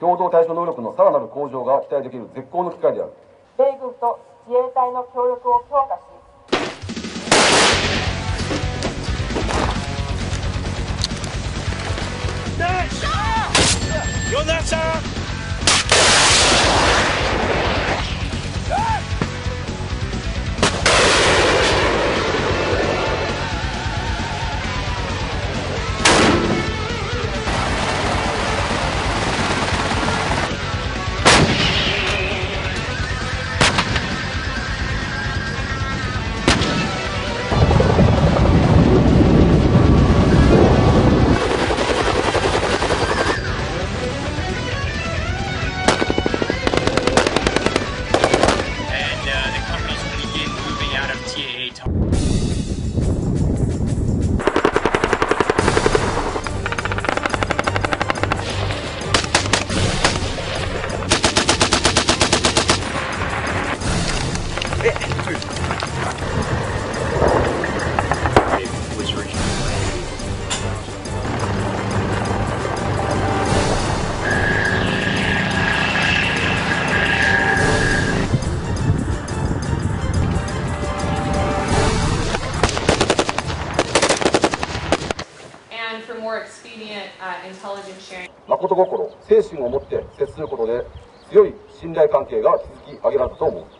共同対処能力のさらなる向上が期待できる絶好の機会である米軍と自衛隊の協力を強化し You're not, sir! 誠心、精神を持って接することで、強い信頼関係が築き上げられたと思う。